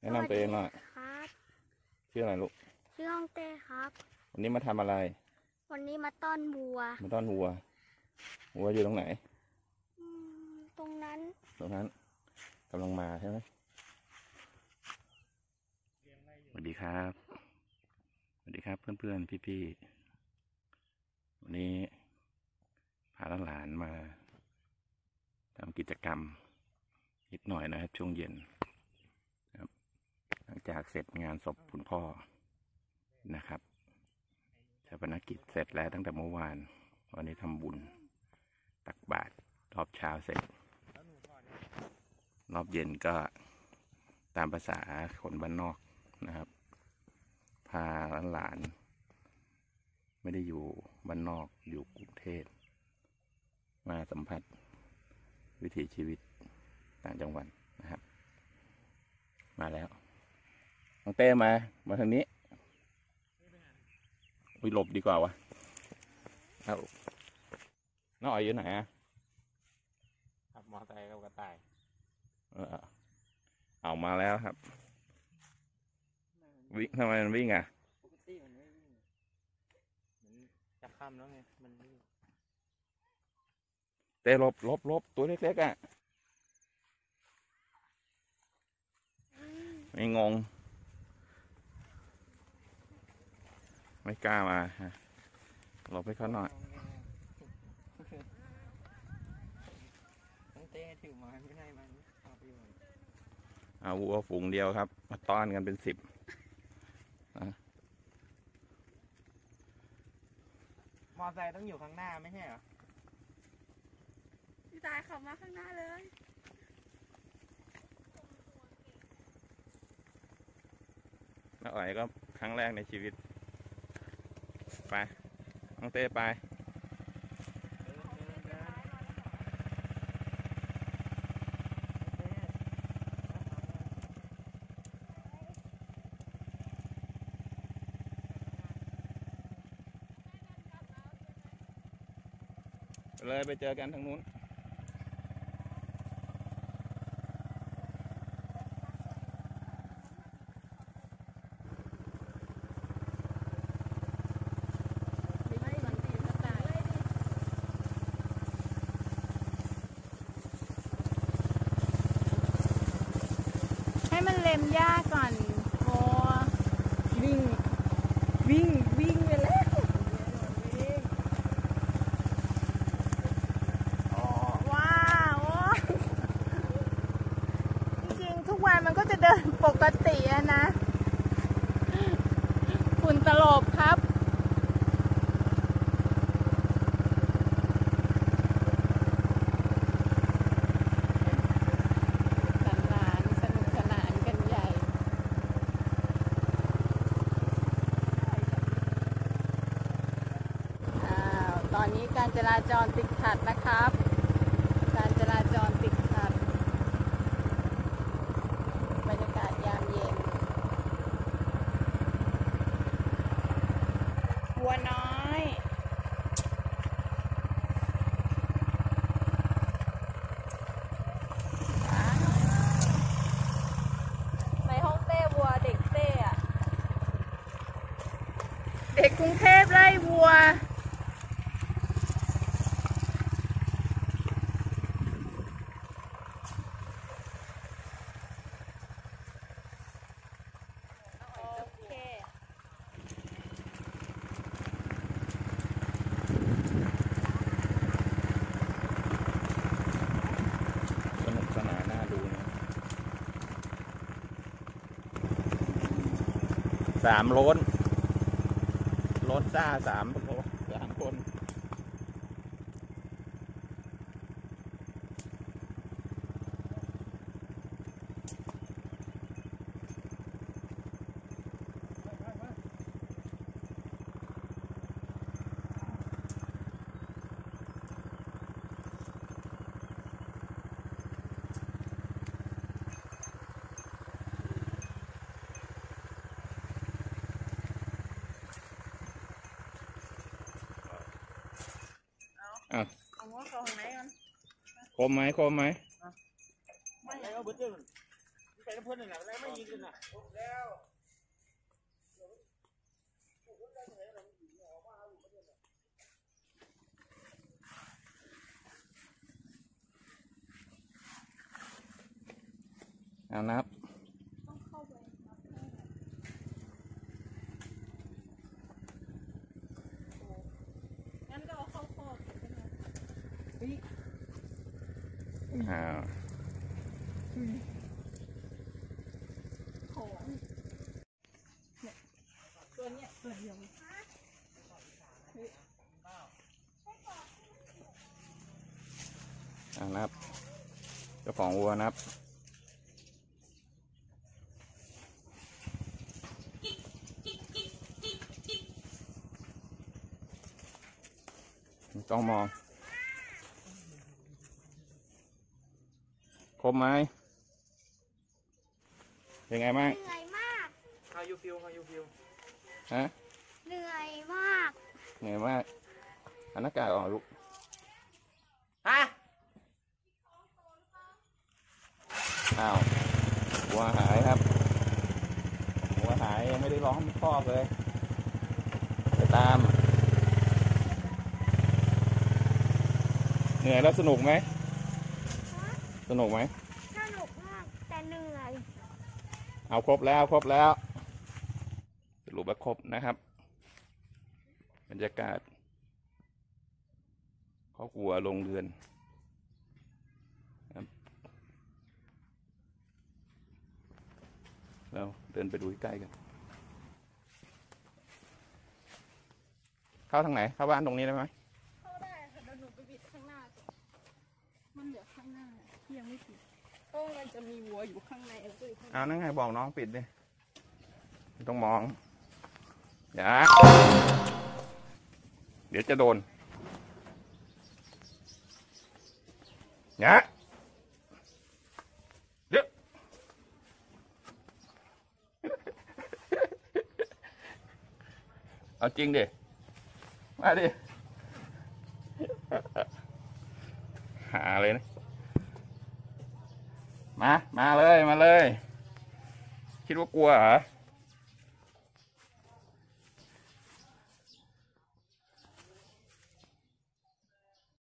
แนะนำตัวเองหน่อยครับ ชื่ออะไรลูก ชื่อฮ่องเต้ครับ วันนี้มาทำอะไร วันนี้มาต้อนวัว มาต้อนวัว วัวอยู่ตรงไหน อืมตรงนั้น ตรงนั้นกำลังมาใช่ไหมสวัสดีครับ สวัสดีครับเพื่อนๆ พี่ๆ วันนี้พาหลานๆมาทำกิจกรรมนิดหน่อยนะครับช่วงเย็นครับหลัง จากเสร็จงานศพคุณพ่อนะครับชาปนกิจเสร็จแล้วตั้งแต่เมื่อวาน วันนี้ทำบุญ ตักบาตรรอบเช้าเสร็จ รอบเย็นก็ตามภาษาคนบ้านนอกนะครับ พาหลานๆไม่ได้อยู่บ้านนอกอยู่กรุงเทพมาสัมผัสวิถีชีวิตต่างจังหวัดนะครับ มาแล้ว น้องเต้มา มาทางนี้อุ้ยหลบดีกว่าวะเอาน้องอ๋อยอยู่ไหนอะขับมอไซค์กับกระต่ายเออเอามาแล้วครับ วิ่งทำไมมันวิ่งอะปกติมันไม่วิ่งมันจะค่ำแล้วไงมันวิ่งเต้หลบหลบหลบตัวเล็กๆอะไม่งง ไม่กล้ามาหลบให้เขาหน่อยต้องเต้ถือไม้ไม่ให้มันเอาไปอยู่เอาวัวฝูงเดียวครับ มาต้อนกันเป็นสิบมอไซค์ต้องอยู่ข้างหน้าไม่ใช่เหรอ พี่ตายขับมาข้างหน้าเลย แล้วอ๋อยก็ครั้งแรกในชีวิต ไปน้องเต้ไปเลยไปเจอกันทางนู้น ให้ มันเล็มหญ้าก่อนโอ้วิ่ง วิ่ง วิ่งไปแล้วโอ้ว้าวโอ้จริงๆ ทุกวันมันก็จะเดินปกติอะนะฝุ่นตลบครับ หลานๆสนุกสนานกันใหญ่ อ้าว ตอนนี้การจราจรติดขัดนะครับ การจราจรติดขัด บรรยากาศยามเย็นวัวน้อยในห้องเต้วัวเด็กเต้อะเด็กกรุงเทพไล่วัว โอเค สนุกสนานน่าดูนะ สามล้นโล้นซ่าสามโลสามคน อะเอาหัวเข้าข้างในก่อนคมไหมคมไหมไม่ใช่ก็บึ้ดเลยใส่กระโพพิ่นน่ะแล้วไม่ยิงกันน่ะเอานับ งั้นก็เอาเข้าคอกใช่ไหมเฮ้ย อ้าวของเนี่ยตัวเนี้ยตัวเดียวเอานับเจ้าของวัวนะครับต้องมอง ครบไหมเป็นไงบ้าง เหนื่อยมาก How you feel How you feel ฮะ เหนื่อยมาก เหนื่อยมากเอันหน้ากากออกลูก ฮะอ้าววัวหายครับวัวหายยังไม่ได้ร้องคอกเลย ไปตาม เหนื่อยแล้วสนุกไหม สนุกไหมสนุกมากแต่ เหนื่อยเอาครบแล้วครบแล้วสรุปว่าครบนะครับ บรรยากาศครอบครัวลงเรือนครับเราเดินไปดูใกล้ๆกัน เข้าทางไหน เข้าบ้านตรงนี้ได้ไหมเข้าได้ค่ะเดี๋ยวหนูไปบิดข้างหน้าก่อนมันเหลือข้างหน้าที่ยังไม่ปิด เพราะมันจะมีวัวอยู่ข้างในแล้วก็อยู่ข้างในเอานั่งไงบอกน้องปิดดิไม่ต้องมอง อย่า เดี๋ยวจะโดน อย่า เดี๋ยว เอาจริงดิ มาดิ หาเลยนะ มา มาเลย มาเลย คิดว่ากลัวเหรอ